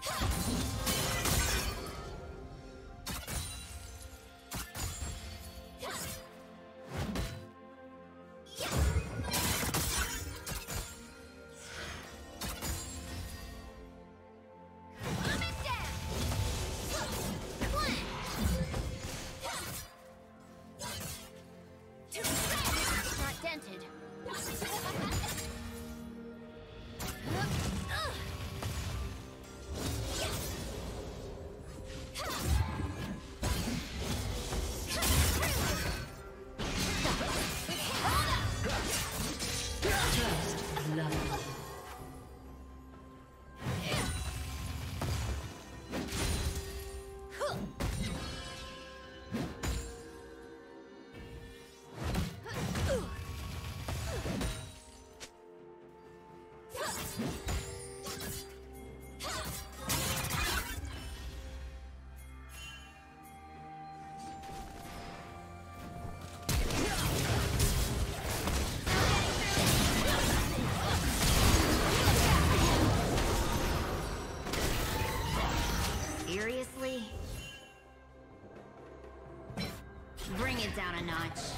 Ha! Two.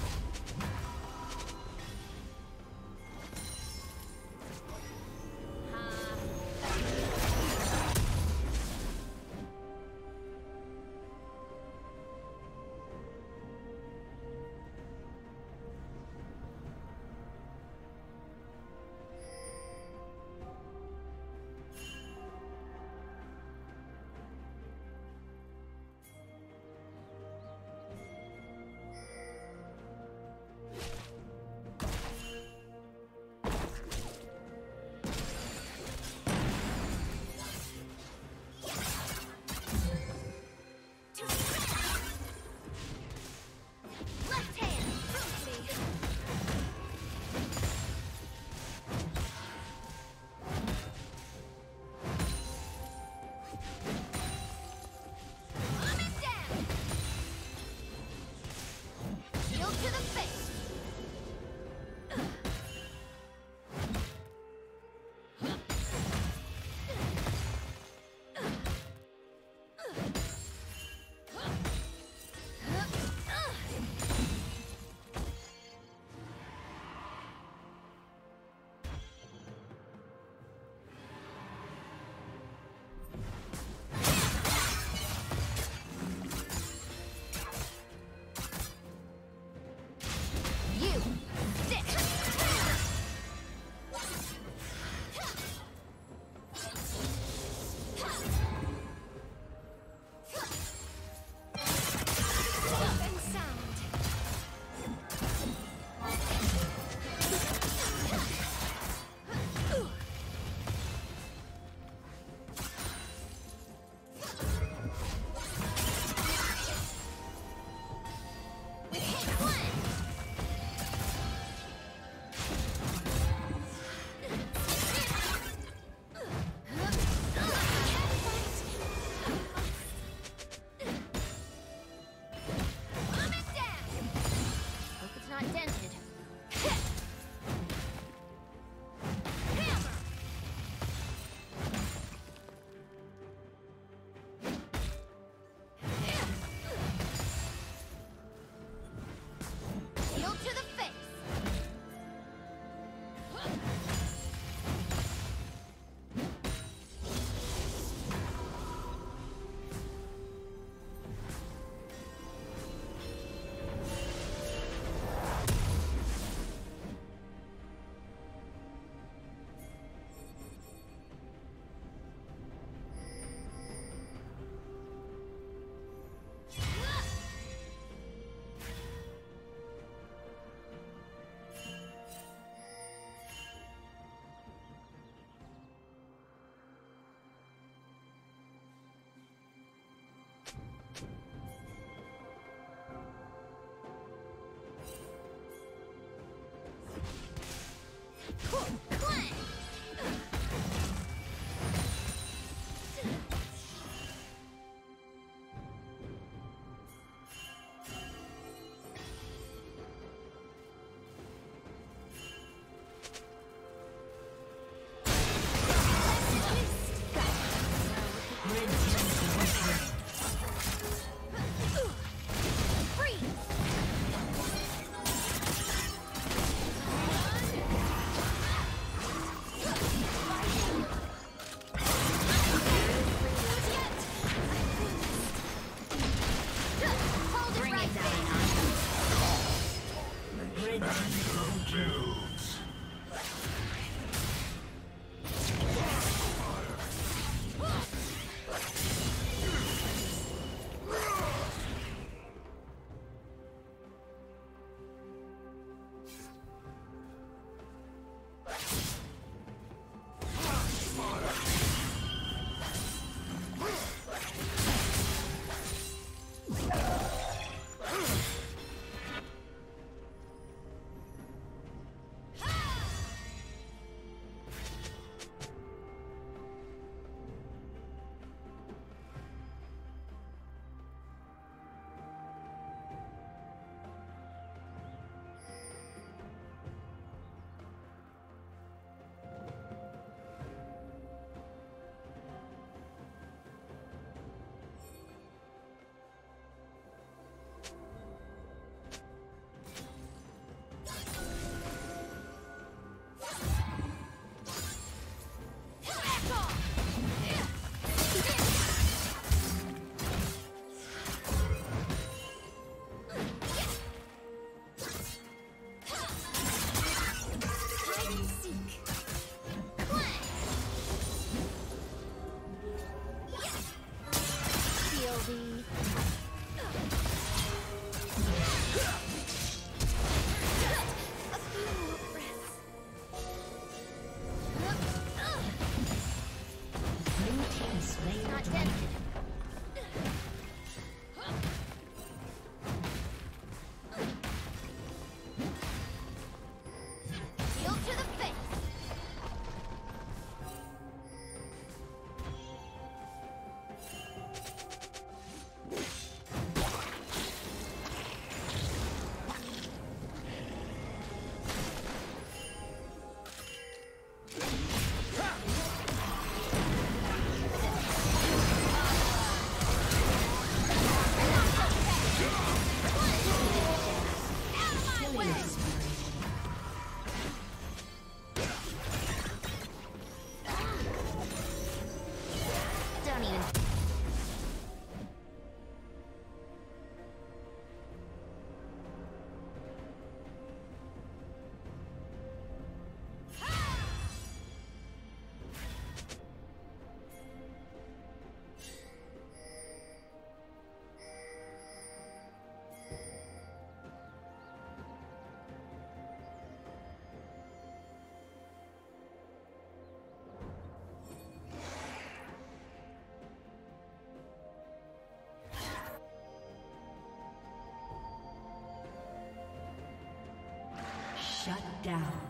Down.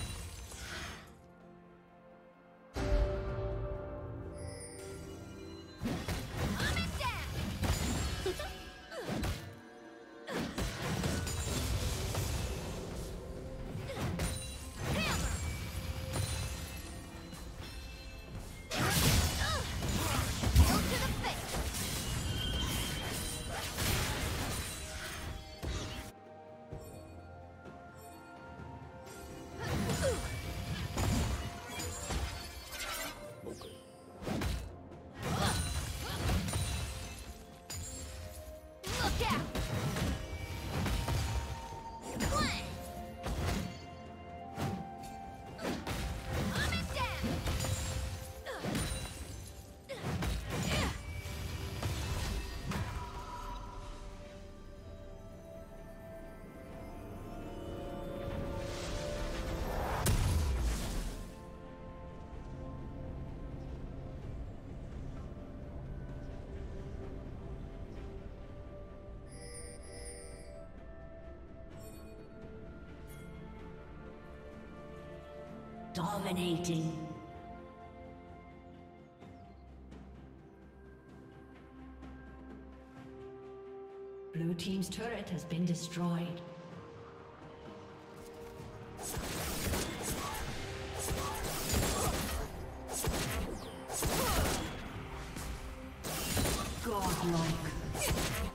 Dominating. Blue Team's turret has been destroyed. Godlike.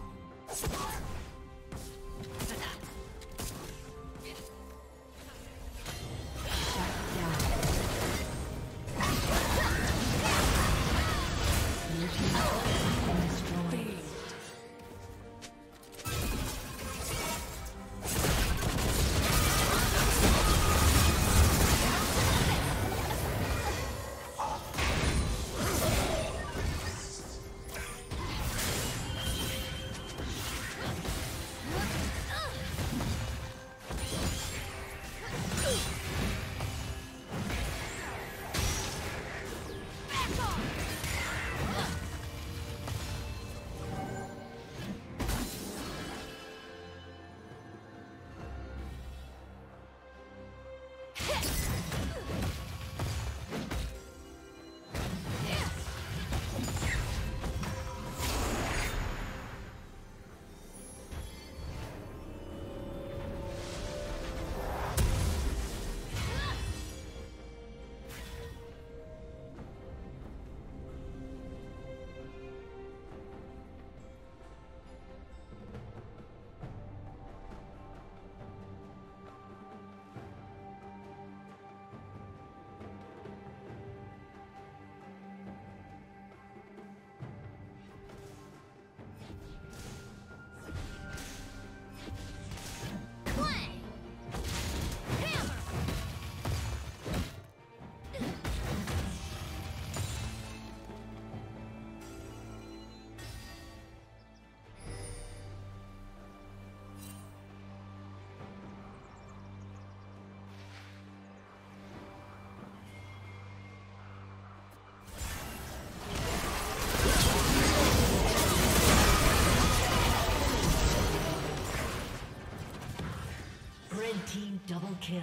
Red team double kill.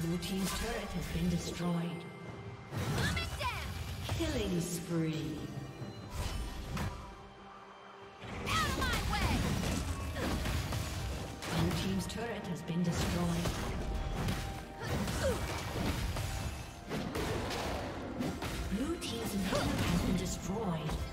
Blue Team's turret has been destroyed. Killing spree. has been destroyed.